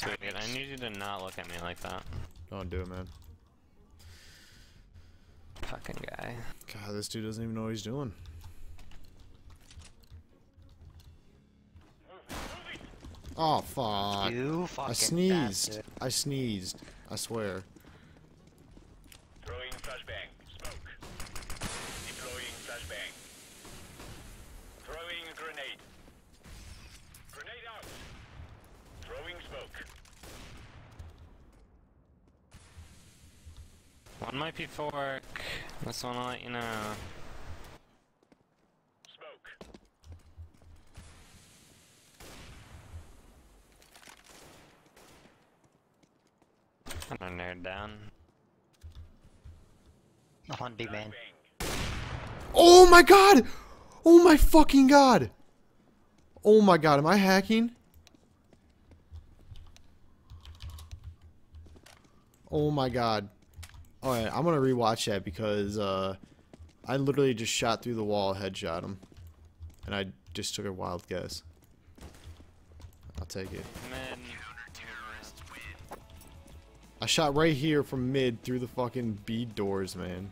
Sweet, I need you to not look at me like that. Don't do it, man. Fucking guy. God, this dude doesn't even know what he's doing. Oh, fuck. You fucking I sneezed. bastard. I sneezed. I swear. Throwing flashbang. Smoke. Deploying flashbang. Throwing a grenade. Grenade out. Throwing smoke. One might be fork. Just wanna let you know. Smoke. I'm gonna nerd down. Hundy man. Oh my god! Oh my fucking god! Oh my god, am I hacking? Oh my god. Alright, I'm gonna rewatch that because uh I literally just shot through the wall, headshot him. And I just took a wild guess. I'll take it. Mid. I shot right here from mid through the fucking B doors, man.